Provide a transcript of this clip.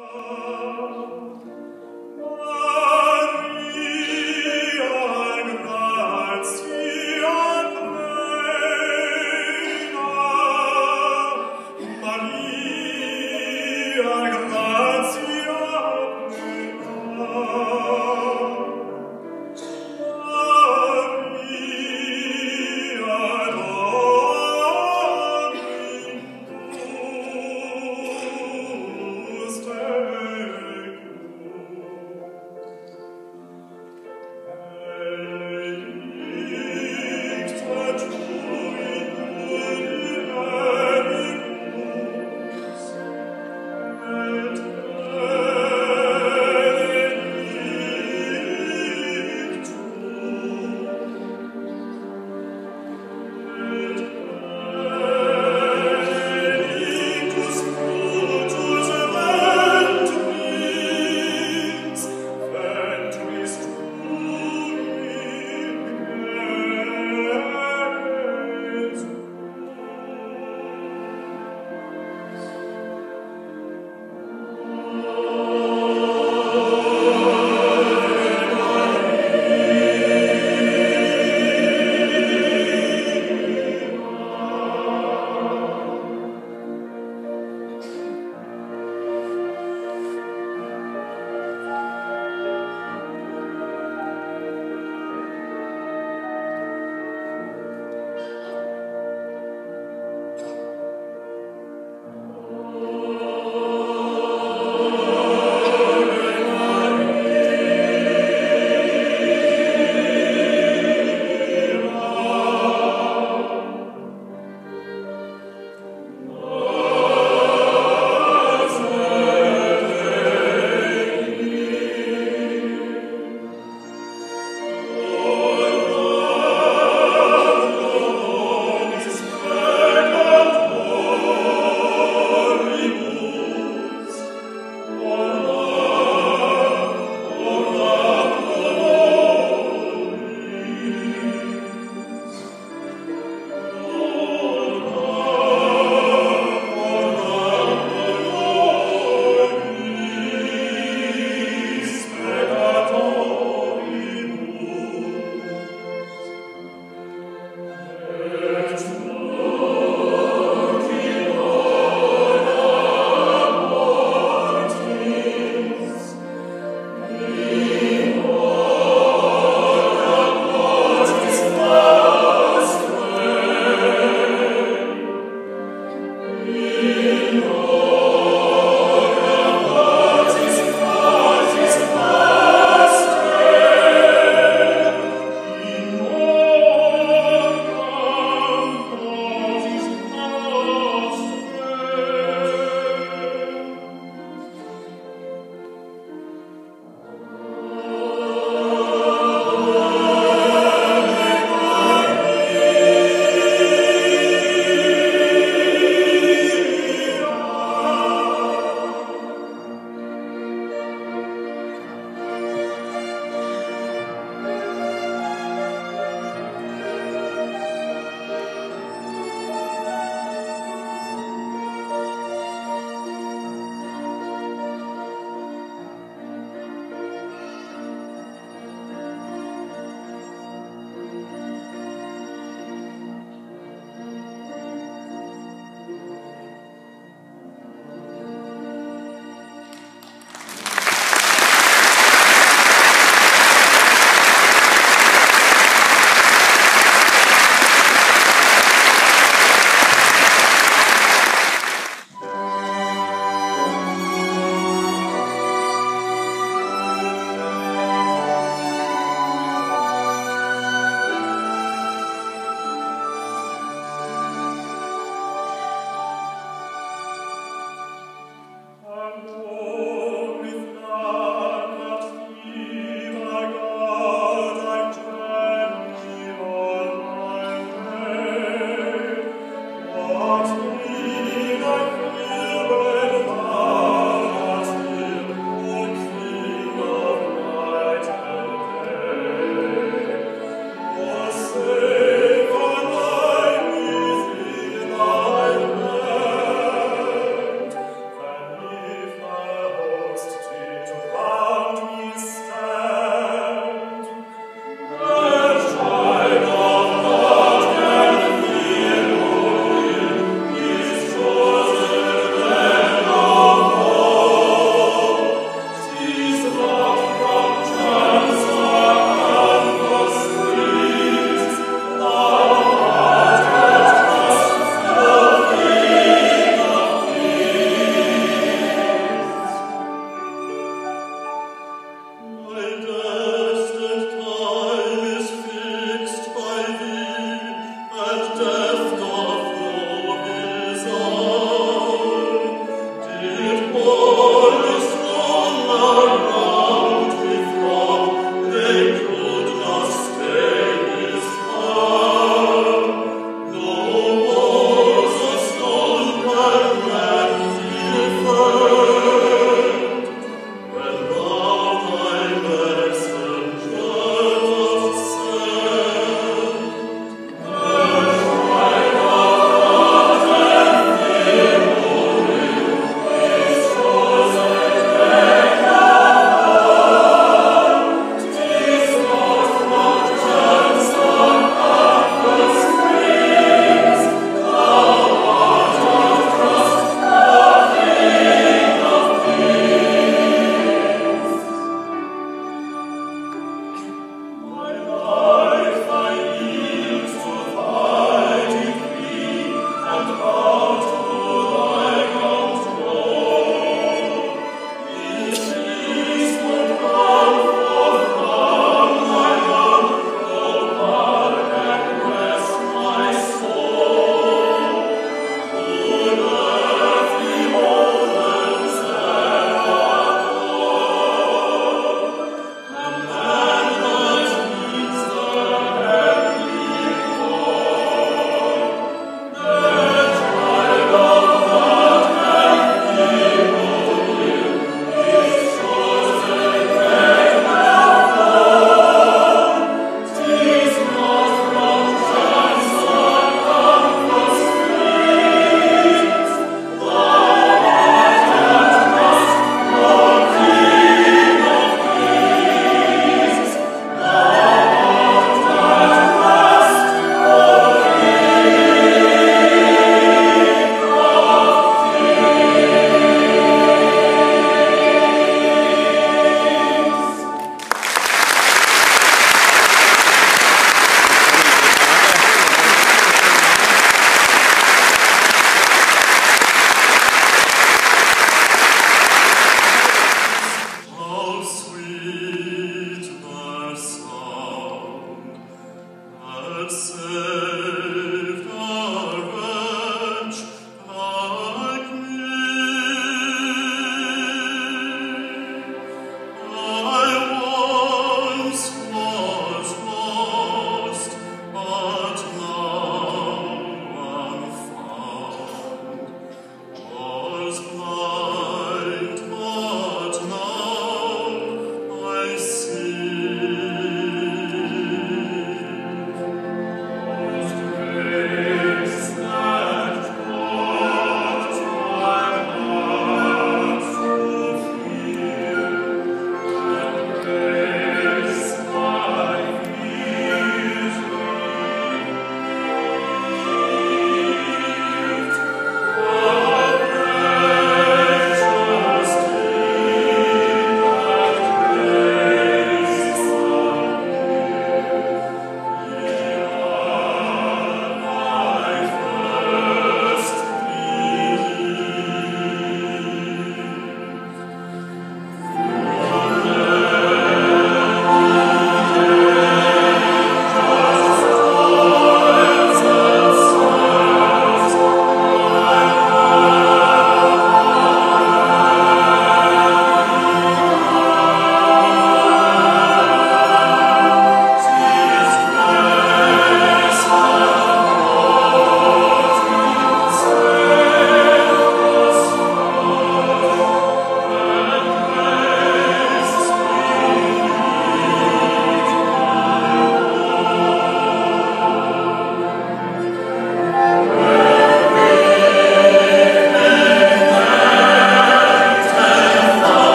Oh,